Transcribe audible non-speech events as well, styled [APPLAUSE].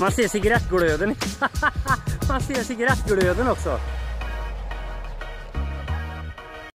Man ser cigarettglöden. [LAUGHS] Man ser cigarettglöden också.